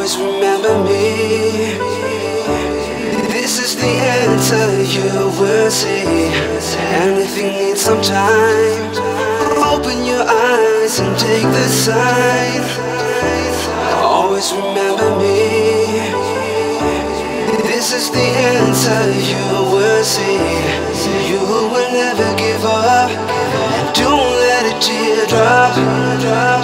always remember me. This is the answer you will see. Anything needs some time. Open your eyes and take the sign. Always remember me. This is the answer you will see. You will never give up. Don't let a tear drop.